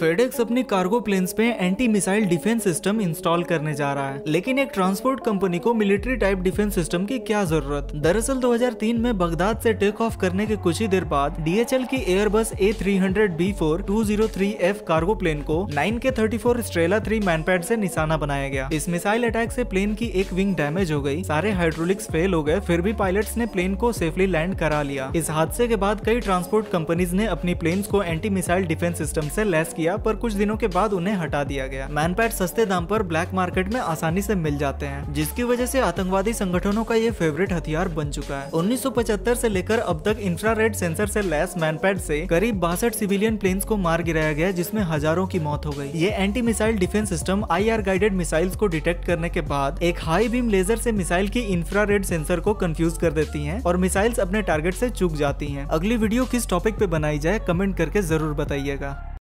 FedEx अपनी cargo planes पे anti missile defence system install करने जा रहा है। लेकिन एक ट्रांसपोर्ट कंपनी को मिलिट्री टाइप डिफेंस सिस्टम की क्या ज़रूरत? दरअसल 2003 में बगदाद से टेक ऑफ़ करने के कुछ ही देर बाद डीएचएल की Airbus A three hundred B four two zero three F cargo plane को nine K thirty four Strela three MANPAD ऐसी निशाना बनाया गया। इस मिसाइल अटैक ऐसी प्लेन की एक विंग डैमेज हो गई। सारे हाइड्रोलिक्स फेल हो गए, फिर भी पायलट्स ने प्लेन को सेफली लैंड करा लिया। इस हादसे के बाद कई ट्रांसपोर्ट कंपनीज़ ने अपनी प्लेन्स को एंटी मिसाइल डिफेंस सिस्टम ऐसी लेस किया। पर कुछ दिनों के बाद उन्हें हटा दिया गया। मैनपैड सस्ते दाम पर ब्लैक मार्केट में आसानी से मिल जाते हैं, जिसकी वजह से आतंकवादी संगठनों का ये फेवरेट हथियार बन चुका है। 1975 से लेकर अब तक इंफ्रारेड सेंसर से लैस मैनपैड से करीब बासठ सिविलियन प्लेन्स को मार गिराया गया, जिसमें हज़ारों की मौत हो गई। ये anti missile defence system IR guided missiles को डिटेक्ट करने के बाद एक हाई बीम लेजर से मिसाइल की इंफ्रारेड सेंसर को कंफ्यूज कर देती हैं और मिसाइल्स अपने टारगेट से चूक जाती हैं। अगली वीडियो किस टॉपिक पे बनाई जाए कमेंट करके ज़रूर बताइएगा।